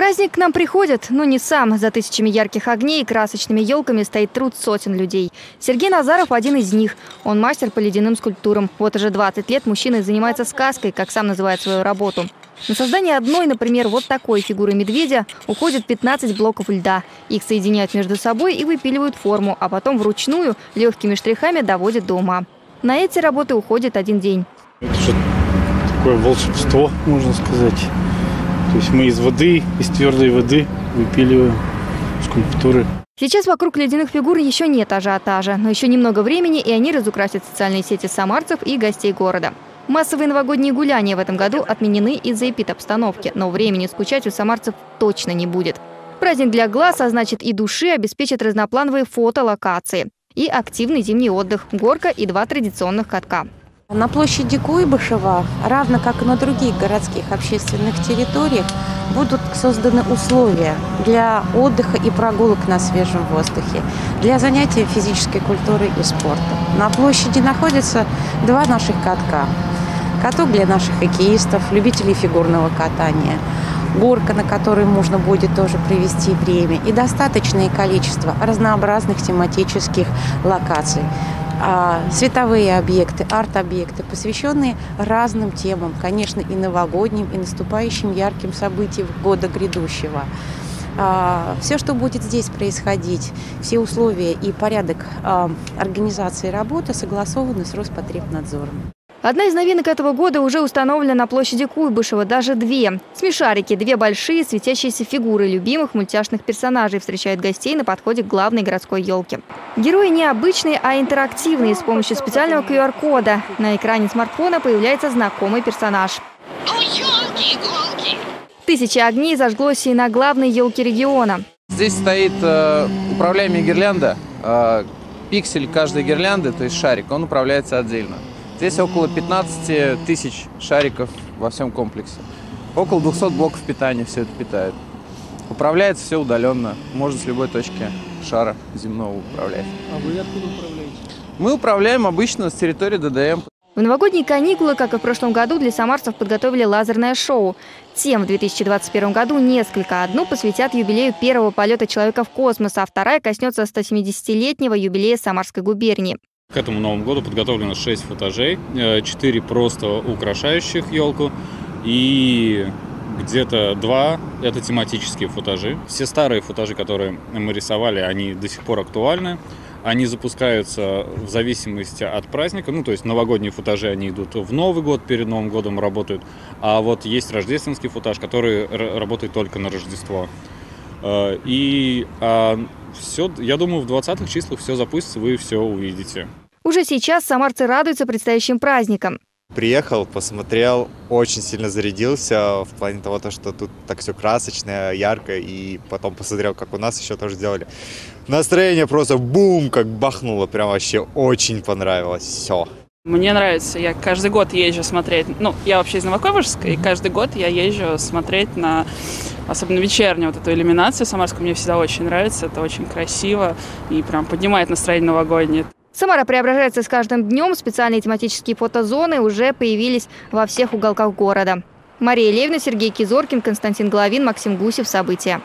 Праздник к нам приходит, но не сам. За тысячами ярких огней и красочными елками стоит труд сотен людей. Сергей Назаров один из них. Он мастер по ледяным скульптурам. Вот уже 20 лет мужчина занимается сказкой, как сам называет свою работу. На создание одной, например, вот такой фигуры медведя уходит 15 блоков льда. Их соединяют между собой и выпиливают форму, а потом вручную легкими штрихами доводят до ума. На эти работы уходит один день. Это же такое волшебство, можно сказать. То есть мы из воды, из твердой воды выпиливаем скульптуры. Сейчас вокруг ледяных фигур еще нет ажиотажа, но еще немного времени, и они разукрасят социальные сети самарцев и гостей города. Массовые новогодние гуляния в этом году отменены из-за эпид-обстановки, но времени скучать у самарцев точно не будет. Праздник для глаз, а значит и души, обеспечит разноплановые фотолокации и активный зимний отдых, горка и два традиционных катка. На площади Куйбышева, равно как и на других городских общественных территориях, будут созданы условия для отдыха и прогулок на свежем воздухе, для занятий физической культурой и спортом. На площади находятся два наших катка. Каток для наших хоккеистов, любителей фигурного катания, горка, на которой можно будет тоже провести время, и достаточное количество разнообразных тематических локаций световые объекты, арт-объекты, посвященные разным темам, конечно, и новогодним, и наступающим ярким событиям года грядущего. А, все, что будет здесь происходить, все условия и порядок а, организации работы согласованы с Роспотребнадзором. Одна из новинок этого года уже установлена на площади Куйбышева, даже две. Смешарики – две большие светящиеся фигуры любимых мультяшных персонажей встречают гостей на подходе к главной городской елке. Герои не обычные, а интерактивные с помощью специального QR-кода. На экране смартфона появляется знакомый персонаж. Елки-иголки! Тысячи огней зажглось и на главной елке региона. Здесь стоит э, управляемая гирлянда. Э, пиксель каждой гирлянды, то есть шарик, он управляется отдельно. Здесь около 15 тысяч шариков во всем комплексе. Около 200 блоков питания все это питает. Управляется все удаленно. Можно с любой точки шара земного управлять. А вы откуда управляете? Мы управляем обычно с территории ДДМ. В новогодние каникулы, как и в прошлом году, для самарцев подготовили лазерное шоу. Тем в 2021 году несколько. Одну посвятят юбилею первого полета человека в космос, а вторая коснется 170-летнего юбилея Самарской губернии. К этому Новому году подготовлено 6 футажей, 4 просто украшающих елку и где-то два – это тематические футажи. Все старые футажи, которые мы рисовали, они до сих пор актуальны. Они запускаются в зависимости от праздника. Ну, то есть новогодние футажи, они идут в Новый год, перед Новым годом работают. А вот есть рождественский футаж, который работает только на Рождество. И а все, я думаю, в 20-х числах все запустится, вы все увидите. Уже сейчас самарцы радуются предстоящим праздникам. Приехал, посмотрел, очень сильно зарядился в плане того, что тут так все красочно, ярко, и потом посмотрел, как у нас еще тоже делали. Настроение просто бум, как бахнуло, прям вообще очень понравилось, все. Мне нравится, я каждый год езжу смотреть, ну, я вообще из Новокобышска, и каждый год я езжу смотреть на, особенно вечернюю вот эту иллюминацию самарскую, мне всегда очень нравится, это очень красиво и прям поднимает настроение новогоднее. Самара преображается с каждым днем. Специальные тематические фотозоны уже появились во всех уголках города. Мария Левина, Сергей Кизоркин, Константин Головин, Максим Гусев. События.